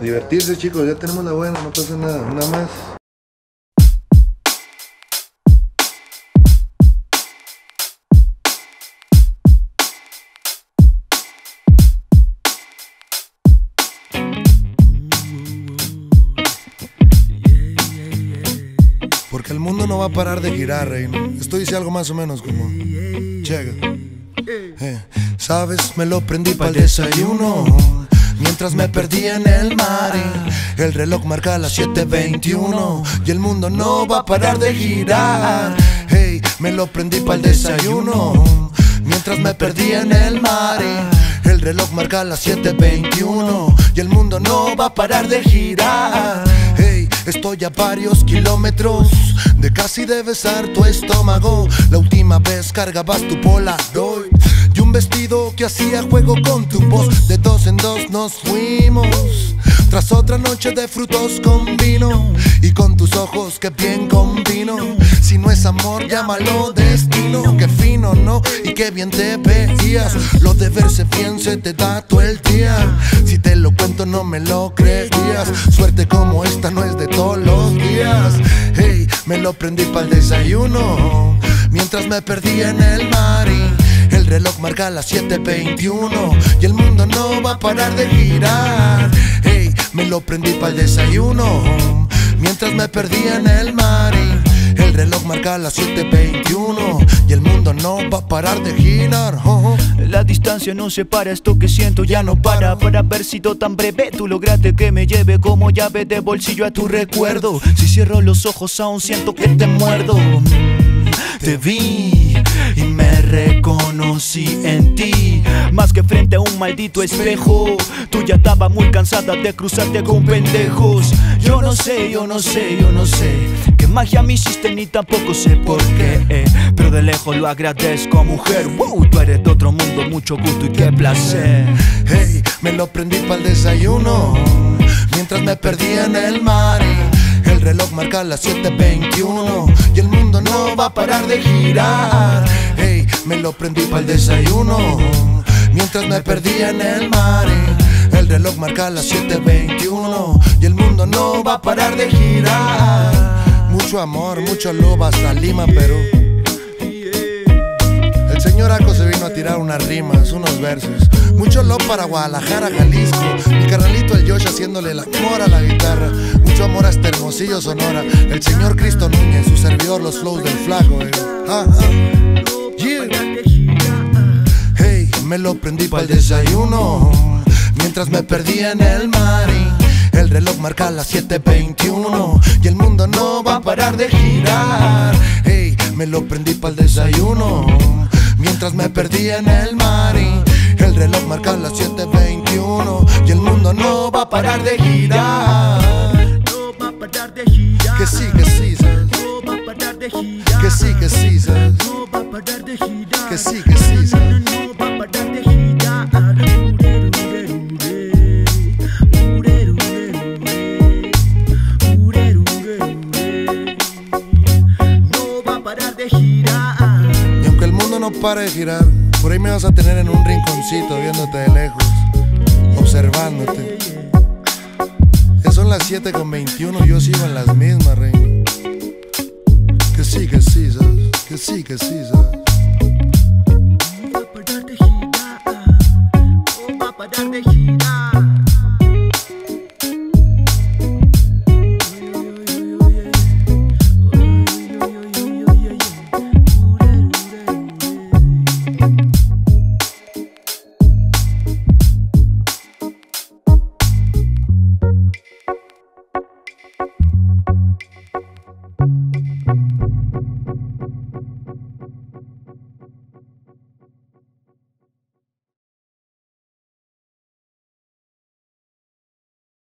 Divertirse, chicos, ya tenemos la buena, no pasa nada, una más. Porque el mundo no va a parar de girar, rey. Esto dice algo más o menos como. Chega. Eh, Sabes, me lo prendí para el desayuno. Mientras me perdí en el mar El reloj marca las 7.21 Y el mundo no va a parar de girar. Hey, me lo prendí para el desayuno Mientras me perdí en el mar El reloj marca las 7.21 Y el mundo no va a parar de girar. Hey, estoy a varios kilómetros De casi de besar tu estómago. La última vez cargabas tu Polaroid. y un vestido que hacía juego con tu voz. De dos en dos nos fuimos. Tras otra noche de frutos con vino. Y con tus ojos que bien combino. Si no es amor, llámalo destino. Qué fino, ¿no? Y qué bien te veías. Lo de verse bien se te da todo el día. Si te lo cuento, no me lo creías. Suerte como esta no es de todos los días. Hey, me lo prendí para el desayuno. Mientras me perdí en el mar el reloj marca las 7.21 y el mundo no va a parar de girar. Hey, me lo prendí para el desayuno mientras me perdí en el mar. El reloj marca las 7.21 y el mundo no va a parar de girar. Oh, oh. La distancia no separa esto que siento ya no para Para haber sido tan breve tú lograste que me lleve como llave de bolsillo a tu recuerdo Si cierro los ojos aún siento que te muerdo Te vi y me reconocí en ti. Más que frente a un maldito espejo Tú ya estabas muy cansada de cruzarte con pendejos. Yo no sé, yo no sé, yo no sé Qué magia me hiciste ni tampoco sé por qué. Pero de lejos lo agradezco mujer. Wow, tú eres de otro mundo, mucho gusto y qué placer. Hey, me lo prendí para el desayuno mientras me perdí en el mar. El reloj marca las 7.21 y el mundo no va a parar de girar. Me lo prendí para el desayuno mientras me perdí en el mar. y El reloj marca las 7.21 y el mundo no va a parar de girar. Mucho amor, mucho love hasta Lima, Perú. El señor Aco se vino a tirar unas rimas, unos versos. Mucho love para Guadalajara, Jalisco. Mi carnalito el Josh haciéndole el amor a la guitarra. Mucho amor hasta Hermosillo, Sonora. El señor Cristo Núñez, su servidor, los flows del flaco. eh. Ah, ah. Me lo prendí para el desayuno. Mientras me perdí en el mar. y El reloj marca las 7.21 y el mundo no va a parar de girar. Hey, me lo prendí para el desayuno. Mientras me perdí en el mar. y El reloj marca las 7.21 y el mundo no va a parar de girar. Que sí, que sí, ¿sabes? No va a parar de girar Que sí, que sí, ¿sabes? No va a parar de girar. No va a parar de girar Y aunque el mundo no pare de girar, por ahí me vas a tener en un rinconcito viéndote de lejos, observándote. Ya son las 7 con 21, yo sigo en las mismas, rey. Que sí, que sí, ¿sabes? Que sí, que sí,